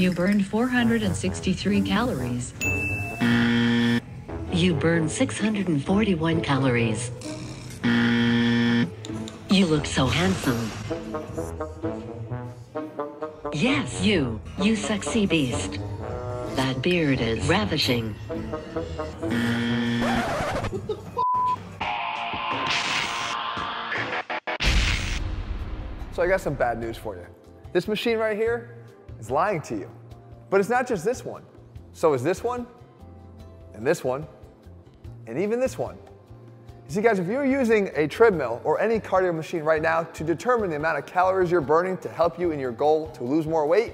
You burned 463 calories. You burned 641 calories. You look so handsome. Yes, you. You sexy beast. That beard is ravishing. So I got some bad news for you. This machine right here is lying to you. But it's not just this one. So is this one, and this one, and even this one. You see guys, if you're using a treadmill or any cardio machine right now to determine the amount of calories you're burning to help you in your goal to lose more weight,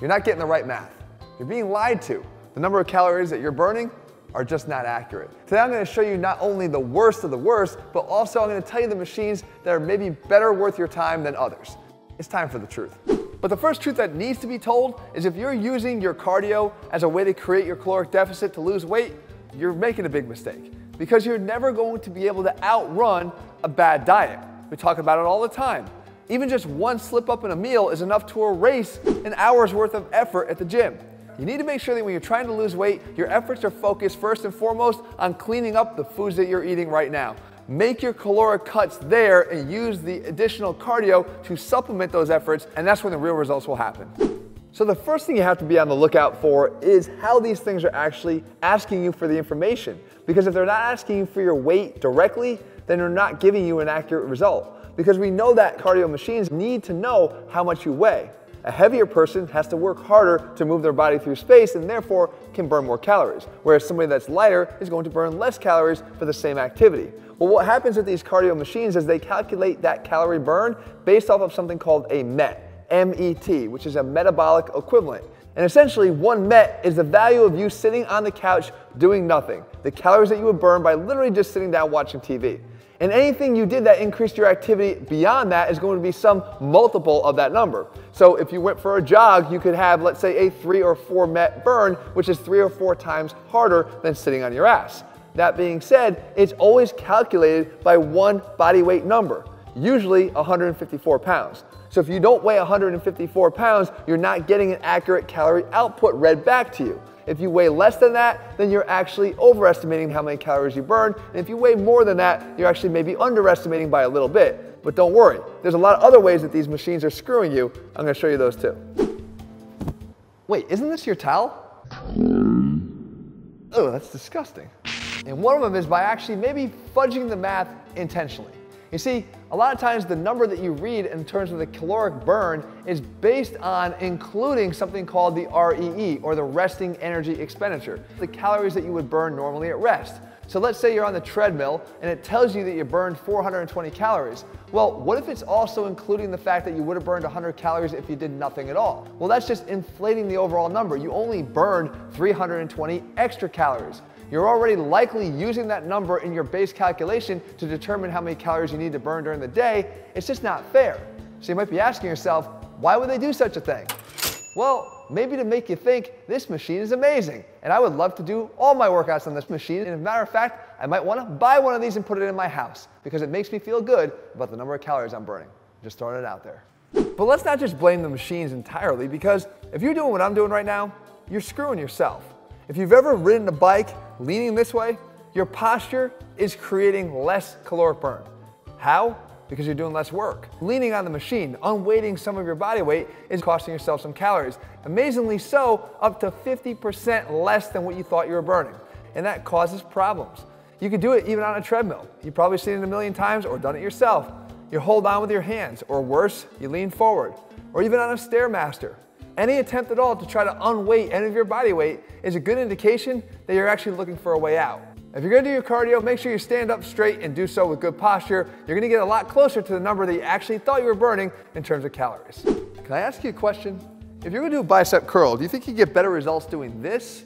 you're not getting the right math. You're being lied to. The number of calories that you're burning are just not accurate. Today I'm gonna to show you not only the worst of the worst, but also I'm gonna tell you the machines that are maybe better worth your time than others. It's time for the truth. But the first truth that needs to be told is if you're using your cardio as a way to create your caloric deficit to lose weight, you're making a big mistake because you're never going to be able to outrun a bad diet. We talk about it all the time. Even just one slip up in a meal is enough to erase an hour's worth of effort at the gym. You need to make sure that when you're trying to lose weight, your efforts are focused first and foremost on cleaning up the foods that you're eating right now. Make your caloric cuts there and use the additional cardio to supplement those efforts, and that's when the real results will happen. So the first thing you have to be on the lookout for is how these things are actually asking you for the information. Because if they're not asking you for your weight directly, then they're not giving you an accurate result. Because we know that cardio machines need to know how much you weigh. A heavier person has to work harder to move their body through space and therefore can burn more calories, whereas somebody that's lighter is going to burn less calories for the same activity. Well, what happens with these cardio machines is they calculate that calorie burn based off of something called a MET, M-E-T, which is a metabolic equivalent. And essentially, one MET is the value of you sitting on the couch doing nothing, the calories that you would burn by literally just sitting down watching TV. And anything you did that increased your activity beyond that is going to be some multiple of that number. So if you went for a jog, you could have, let's say, a three or four MET burn, which is three or four times harder than sitting on your ass. That being said, it's always calculated by one body weight number, usually 154 pounds. So if you don't weigh 154 pounds, you're not getting an accurate calorie output read back to you. If you weigh less than that, then you're actually overestimating how many calories you burn. And if you weigh more than that, you're actually maybe underestimating by a little bit. But don't worry, there's a lot of other ways that these machines are screwing you. I'm gonna show you those too. Wait, isn't this your towel? Oh, that's disgusting. And one of them is by actually maybe fudging the math intentionally. You see, a lot of times the number that you read in terms of the caloric burn is based on including something called the REE, or the resting energy expenditure, the calories that you would burn normally at rest. So let's say you're on the treadmill and it tells you that you burned 420 calories. Well, what if it's also including the fact that you would have burned 100 calories if you did nothing at all? Well, that's just inflating the overall number. You only burned 320 extra calories. You're already likely using that number in your base calculation to determine how many calories you need to burn during the day. It's just not fair. So you might be asking yourself, why would they do such a thing? Well, maybe to make you think this machine is amazing and I would love to do all my workouts on this machine. And as a matter of fact, I might want to buy one of these and put it in my house because it makes me feel good about the number of calories I'm burning. Just throwing it out there. But let's not just blame the machines entirely because if you're doing what I'm doing right now, you're screwing yourself. If you've ever ridden a bike leaning this way, your posture is creating less caloric burn. How? Because you're doing less work. Leaning on the machine, unweighting some of your body weight is costing yourself some calories. Amazingly so, up to 50% less than what you thought you were burning. And that causes problems. You could do it even on a treadmill. You've probably seen it a million times or done it yourself. You hold on with your hands, or worse, you lean forward. Or even on a Stairmaster. Any attempt at all to try to unweight any of your body weight is a good indication that you're actually looking for a way out. If you're gonna do your cardio, make sure you stand up straight and do so with good posture. You're gonna get a lot closer to the number that you actually thought you were burning in terms of calories. Can I ask you a question? If you're gonna do a bicep curl, do you think you get better results doing this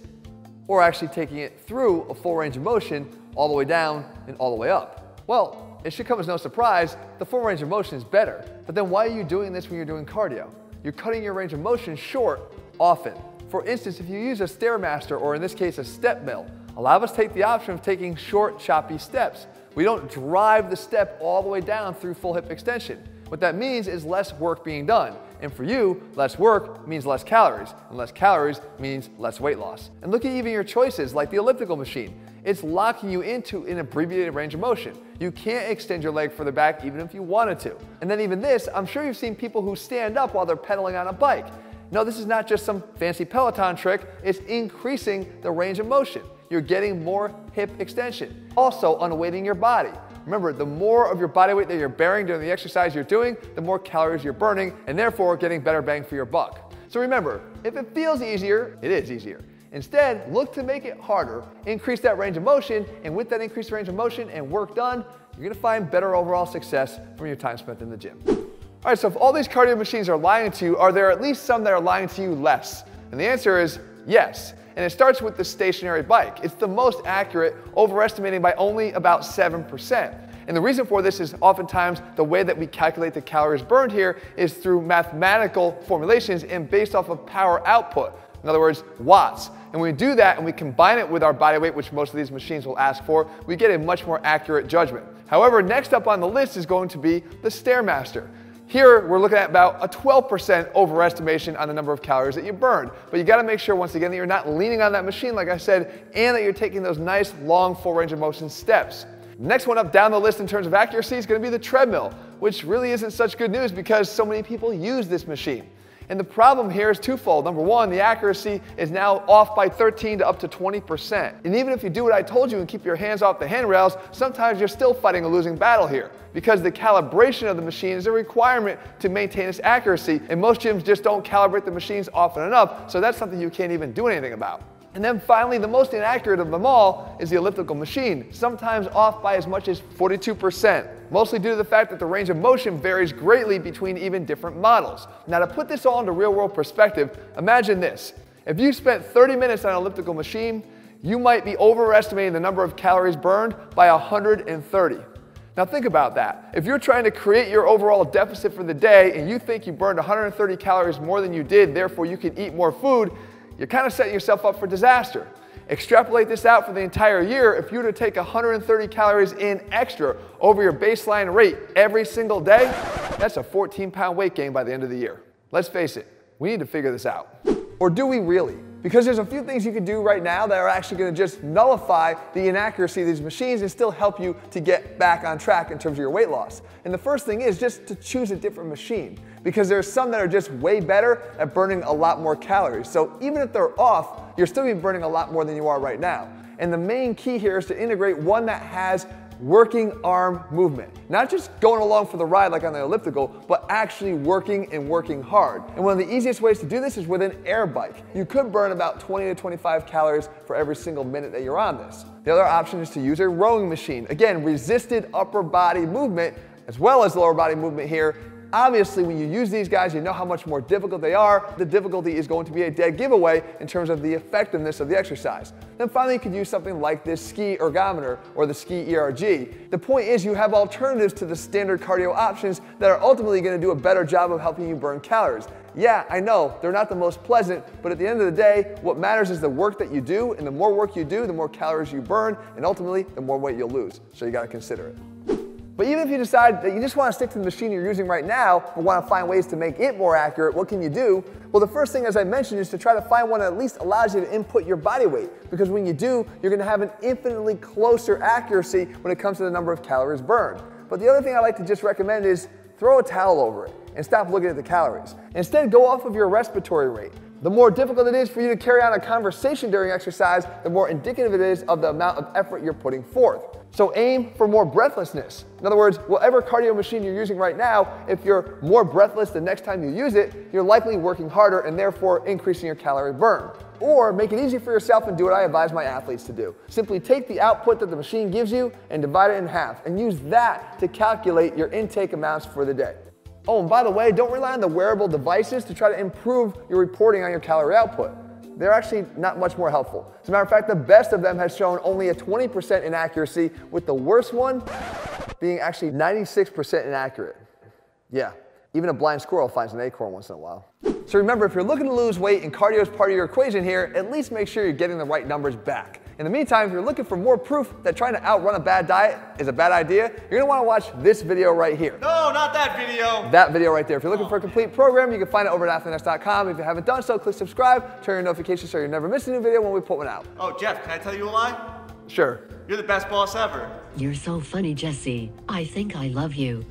or actually taking it through a full range of motion all the way down and all the way up? Well, it should come as no surprise, the full range of motion is better. But then why are you doing this when you're doing cardio? You're cutting your range of motion short often. For instance, if you use a Stairmaster, or in this case a step mill, a lot of us take the option of taking short, choppy steps. We don't drive the step all the way down through full hip extension. What that means is less work being done. And for you, less work means less calories, and less calories means less weight loss. And look at even your choices like the elliptical machine. It's locking you into an abbreviated range of motion. You can't extend your leg further back even if you wanted to. And then even this, I'm sure you've seen people who stand up while they're pedaling on a bike. No, this is not just some fancy Peloton trick, it's increasing the range of motion. You're getting more hip extension. Also, unweighting your body. Remember, the more of your body weight that you're bearing during the exercise you're doing, the more calories you're burning, and therefore getting better bang for your buck. So remember, if it feels easier, it is easier. Instead, look to make it harder, increase that range of motion, and with that increased range of motion and work done, you're gonna find better overall success from your time spent in the gym. All right, so if all these cardio machines are lying to you, are there at least some that are lying to you less? And the answer is yes. And it starts with the stationary bike. It's the most accurate, overestimating by only about 7%. And the reason for this is oftentimes the way that we calculate the calories burned here is through mathematical formulations and based off of power output. In other words, watts. And when we do that and we combine it with our body weight, which most of these machines will ask for, we get a much more accurate judgment. However, next up on the list is going to be the Stairmaster. Here, we're looking at about a 12% overestimation on the number of calories that you burned. But you gotta make sure, once again, that you're not leaning on that machine, like I said, and that you're taking those nice, long, full range of motion steps. Next one up down the list in terms of accuracy is gonna be the treadmill, which really isn't such good news because so many people use this machine. And the problem here is twofold. Number one, the accuracy is now off by 13 to up to 20%. And even if you do what I told you and keep your hands off the handrails, sometimes you're still fighting a losing battle here because the calibration of the machine is a requirement to maintain its accuracy. And most gyms just don't calibrate the machines often enough, so that's something you can't even do anything about. And then finally, the most inaccurate of them all is the elliptical machine, sometimes off by as much as 42%, mostly due to the fact that the range of motion varies greatly between even different models. Now to put this all into real world perspective, imagine this. If you spent 30 minutes on an elliptical machine, you might be overestimating the number of calories burned by 130. Now think about that. If you're trying to create your overall deficit for the day and you think you burned 130 calories more than you did, therefore you can eat more food, you're kind of setting yourself up for disaster. Extrapolate this out for the entire year. If you were to take 130 calories in extra over your baseline rate every single day, that's a 14 pound weight gain by the end of the year. Let's face it, we need to figure this out. Or do we really? Because there's a few things you can do right now that are actually going to just nullify the inaccuracy of these machines and still help you to get back on track in terms of your weight loss. And the first thing is just to choose a different machine because there's some that are just way better at burning a lot more calories. So even if they're off, you're still be burning a lot more than you are right now. And the main key here is to integrate one that has working arm movement. Not just going along for the ride like on the elliptical, but actually working and working hard. And one of the easiest ways to do this is with an air bike. You could burn about 20 to 25 calories for every single minute that you're on this. The other option is to use a rowing machine. Again, resisted upper body movement as well as lower body movement here Obviously, when you use these guys, you know how much more difficult they are. The difficulty is going to be a dead giveaway in terms of the effectiveness of the exercise. Then finally, you could use something like this ski ergometer or the ski ERG. The point is you have alternatives to the standard cardio options that are ultimately going to do a better job of helping you burn calories. Yeah, I know, they're not the most pleasant, but at the end of the day, what matters is the work that you do, and the more work you do, the more calories you burn, and ultimately, the more weight you'll lose. So you gotta consider it. But even if you decide that you just want to stick to the machine you're using right now, but want to find ways to make it more accurate, what can you do? Well, the first thing, as I mentioned, is to try to find one that at least allows you to input your body weight. Because when you do, you're going to have an infinitely closer accuracy when it comes to the number of calories burned. But the other thing I like to just recommend is throw a towel over it and stop looking at the calories. Instead, go off of your respiratory rate. The more difficult it is for you to carry on a conversation during exercise, the more indicative it is of the amount of effort you're putting forth. So aim for more breathlessness. In other words, whatever cardio machine you're using right now, if you're more breathless the next time you use it, you're likely working harder and therefore increasing your calorie burn. Or make it easy for yourself and do what I advise my athletes to do. Simply take the output that the machine gives you and divide it in half and use that to calculate your intake amounts for the day. Oh, and by the way, don't rely on the wearable devices to try to improve your reporting on your calorie output. They're actually not much more helpful. As a matter of fact, the best of them has shown only a 20% inaccuracy, with the worst one being actually 96% inaccurate. Yeah, even a blind squirrel finds an acorn once in a while. So remember, if you're looking to lose weight and cardio is part of your equation here, at least make sure you're getting the right numbers back. In the meantime, if you're looking for more proof that trying to outrun a bad diet is a bad idea, you're gonna wanna watch this video right here. No, not that video. That video right there. If you're looking oh. for a complete program, you can find it over at athleanx.com. If you haven't done so, click subscribe, turn your notifications so you never miss a new video when we put one out. Oh, Jeff, can I tell you a lie? Sure. You're the best boss ever. You're so funny, Jesse. I think I love you.